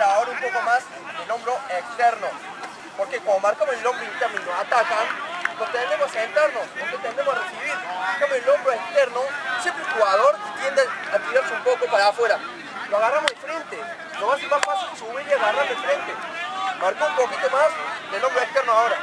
ahora un poco más el hombro externo. Porque como marcamos el hombro interno y nos atacan, no tendemos a sentarnos, no tendemos a recibir. En el hombro externo, siempre el jugador tiende a tirarse un poco para afuera. Lo agarramos de frente. Lo va a ser más fácil subir y agarrar de frente. Marcó un poquito más del hombro externo ahora.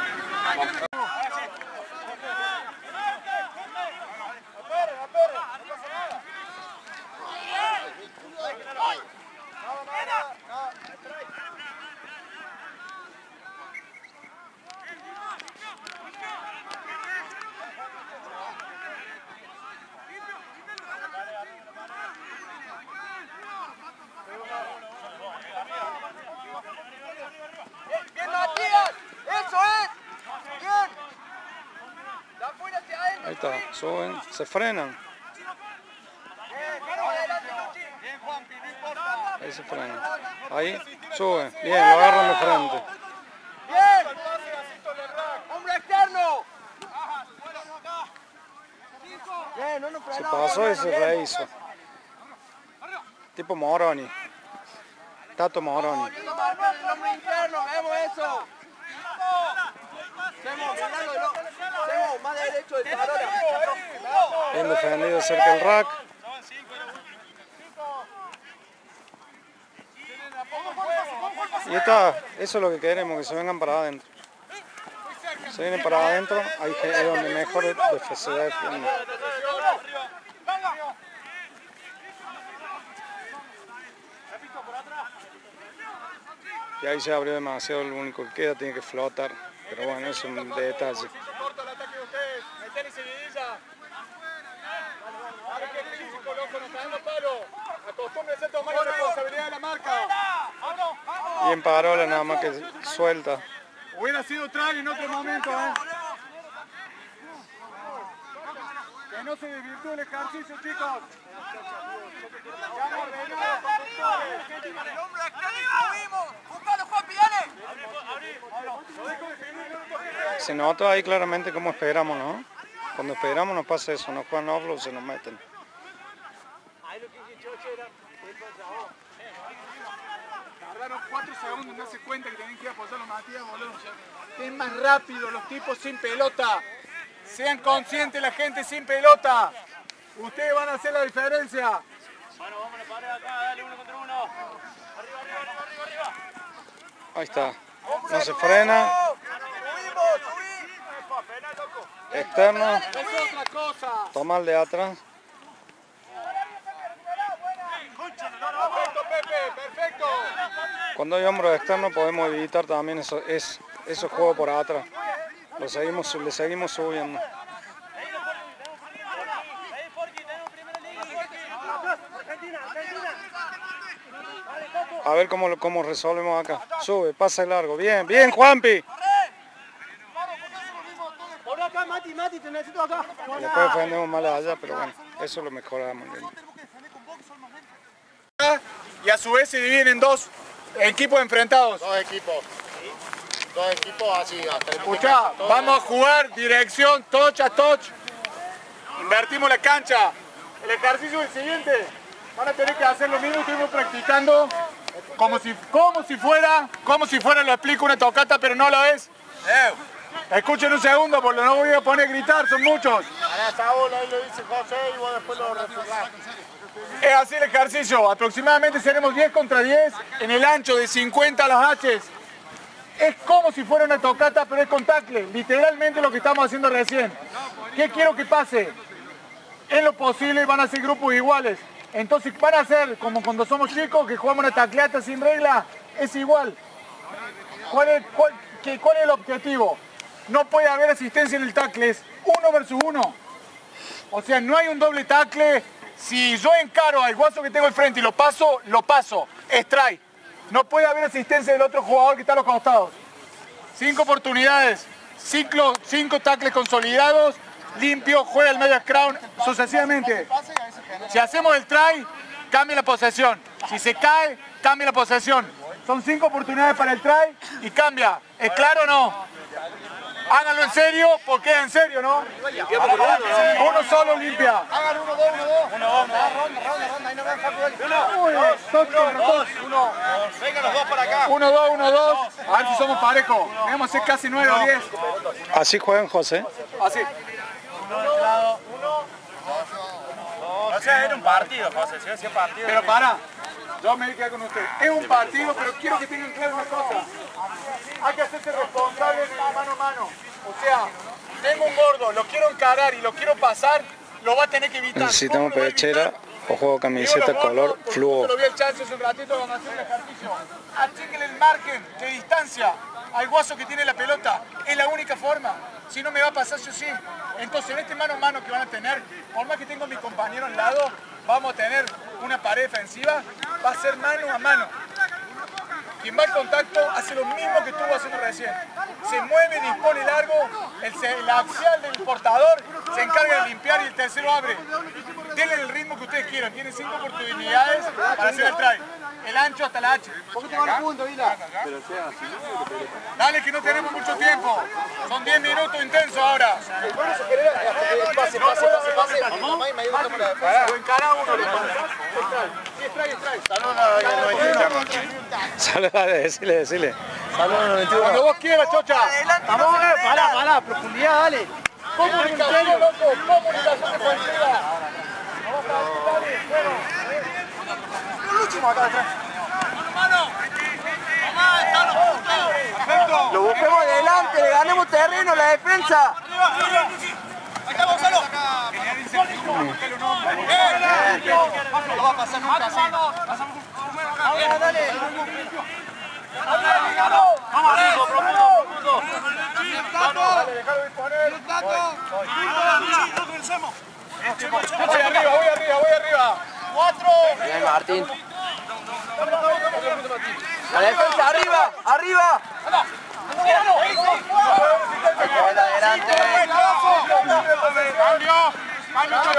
¡Bien, Matías! ¡Eso es! ¡Bien! De afuera hacia adentro. Ahí está, suben, se frenan. Ahí se frenan. Ahí, suben. Bien, lo agarran de frente. ¡Bien! ¡Hombro externo! Se pasó y se rehizo. Tipo Moroni. Tato Moroni. Vemos eso. Hacemos, mirándolo. Hacemos más derecho del parola. Bien defendido cerca del rack. Y está, eso es lo que queremos, que se vengan para adentro. Se vienen para adentro, ahí es donde mejor def- se defiende. Y ahí se abrió demasiado, lo único que queda tiene que flotar. Pero bueno, eso es un detalle. corta el ataque de ustedes. Metele seguidilla. Dale que es físico, loco, nos caemos palo. Acostúmbrense a tomar la responsabilidad de la marca. Y en parola nada más que suelta. Hubiera sido trague en otro momento, ¿eh? Que no se desvirtúe el ejercicio, chicos. Ya ordenado. El. Se nota ahí claramente cómo esperamos, ¿no? Cuando esperamos nos pasa eso, nos juegan offload, se nos meten. Tardaron 4 segundos en darse cuenta que tenían que ir a apoyar a Matías, boludo. Es más rápido los tipos sin pelota. Sean conscientes la gente sin pelota. Ustedes van a hacer la diferencia. Ahí está. No se frena. Externo. El de atrás. Cuando hay hombro externo podemos evitar también eso, es, esos juegos por atrás. Lo seguimos, le seguimos subiendo. A ver cómo, cómo resolvemos acá. Sube, pasa el largo. Bien, bien, Juanpi. Por acá, Mati, Mati, te necesito acá. Después defendemos mal allá, pero bueno, eso lo mejoramos. Y a su vez se dividen en dos equipos enfrentados. Dos equipos. Dos equipos así. hasta Escuchá, vamos a jugar dirección touch a touch. Invertimos la cancha. El ejercicio es el siguiente. Van a tener que hacer lo mismo que estuvimos practicando. Como si, como si fuera, como si fuera, lo explico, una tocata, pero no lo es. Escuchen un segundo, porque no voy a poner a gritar, son muchos. Ahora Saúl, ahí lo dice José y vos después lo refugás. Es así el ejercicio. Aproximadamente seremos 10 contra 10 en el ancho de 50 a las H's. Es como si fuera una tocata, pero es con tackle. Literalmente lo que estamos haciendo recién. ¿Qué quiero que pase? En lo posible van a ser grupos iguales. Entonces van a ser como cuando somos chicos que jugamos una tacleata sin regla. Es igual. ¿Cuál es, cuál- qué- cuál es el objetivo? No puede haber asistencia en el tackle. Es uno versus uno. O sea, no hay un doble tackle. Si yo encaro al guaso que tengo al frente y lo paso, lo paso. Strike. No puede haber asistencia del otro jugador que está a los costados. Cinco oportunidades, cinco, cinco tackles consolidados, limpio, juega el medio crown, sucesivamente. Si hacemos el try, cambia la posesión. Si se cae, cambia la posesión. Son cinco oportunidades para el try y cambia. ¿Es claro o no? Háganlo en serio, porque es en serio, ¿no? Uno solo limpia. Hagan uno, dos, uno, dos. Uno, dos, ronda, ronda, ronda. Ahí no vean Facu, dale. Uno, Vengan los dos para acá. uno, dos, uno, dos. A ver si somos parejos. Debemos ser casi nueve o diez. Así juegan José. Así. O sea, era un partido, José, si era partido. Pero para, yo me voy a quedar con usted. Es un partido, pero quiero que tengan claro una cosa. Hay que hacerse responsable de mano a mano. O sea, tengo un gordo, lo quiero encarar y lo quiero pasar, lo va a tener que evitar. Necesitamos ¿Cómo lo va a pechera o juego camiseta color fluo. Lo vi el chancho hace un ratito, vamos a hacer un ejercicio. Achiquen el margen de distancia al guaso que tiene la pelota. Es la única forma. Si no me va a pasar yo sí. Entonces en este mano a mano que van a tener, por más que tengo a mi compañero al lado, vamos a tener una pared defensiva, va a ser mano a mano. Quien va al contacto hace lo mismo que estuvo haciendo recién. Se mueve, dispone largo, el, el axial del portador se encarga de limpiar y el tercero abre. Denle el ritmo que ustedes quieran, tienen cinco oportunidades para hacer el try. El ancho hasta la H. Dale que no tenemos mucho tiempo. Son 10 minutos intensos ahora. Pase, pase, pase, pase. Para defensa. Lo encara uno, le. Saluda, decile, decile. Cuando vos quieras, chocha. Vamos, para, para, profundidad, dale. Comunicación, loco. Comunicación defensiva. Lo busquemos adelante, le ganemos terreno a la defensa. No va a pasar nunca así. Dale, dejalo disponer. Voy arriba, voy arriba, voy arriba. Cuatro. Bien, Martín. La defensa, arriba, arriba. Adelante. Cambio. Cambio.